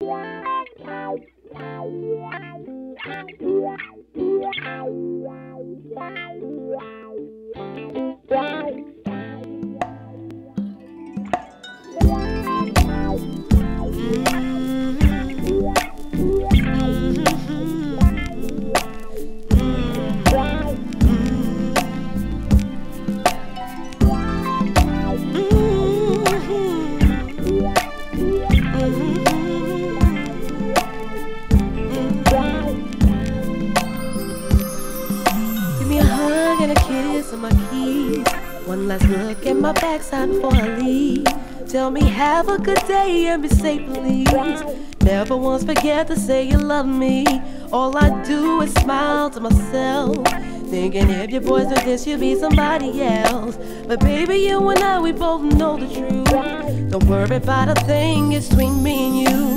Wow. And a kiss on my keys. One last look at my backside before I leave. Tell me have a good day and be safe, please. Never once forget to say you love me. All I do is smile to myself. Thinking if your boys do this, you'll be somebody else. But baby, you and I, we both know the truth. Don't worry about a thing, it's between me and you.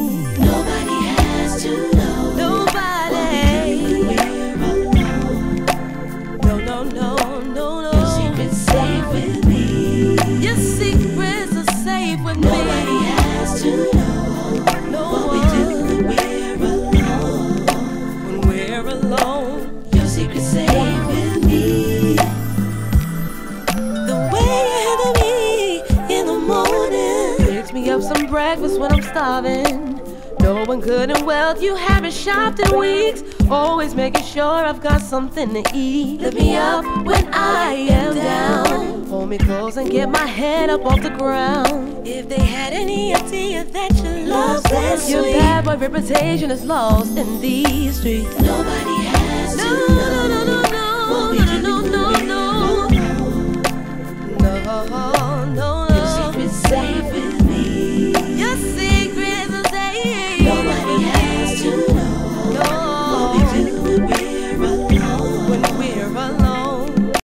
With Nobody me. has to know No what we do when we're alone. when we're alone. Your secret's safe with me. The way you handle me in the morning picks me up some breakfast when I'm starving. Knowing good and well you haven't shopped in weeks. Always making sure I've got something to eat. Lift me up when I am down. Hold me close and get my head up off the ground. If they had any idea that your love that your bad boy reputation is lost in these streets. Nobody has No, to no, know no, no, no, no, no, no, when no. we're alone. No, no, Your no. secret's safe with me. Your secrets safe. Nobody has to know what we No. do when we're alone.